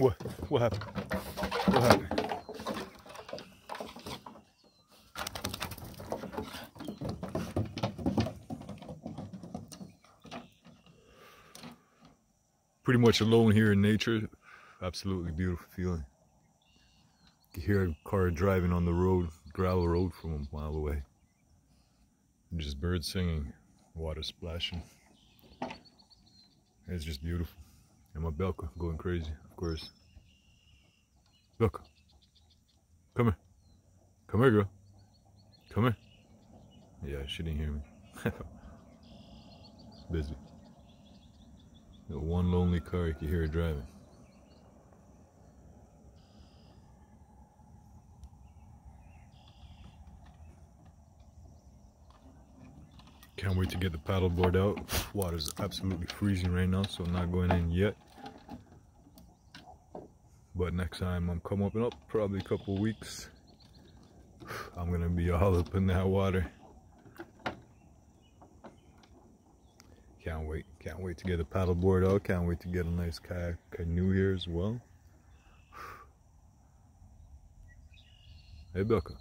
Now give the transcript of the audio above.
What? What happened? What happened? Pretty much alone here in nature. Absolutely beautiful feeling. You can hear a car driving on the road, gravel road from a mile away. And just birds singing, water splashing. It's just beautiful. And my Belka going crazy, Look. Come here. Come here, girl. Come here. Yeah, she didn't hear me. Busy. One lonely car you can hear her driving. Can't wait to get the paddleboard out. Water's absolutely freezing right now, so I'm not going in yet. But next time I'm coming up, probably a couple weeks, I'm gonna be all up in that water. Can't wait. Can't wait to get the paddleboard out. Can't wait to get a nice kayak canoe here as well. Hey, Becca.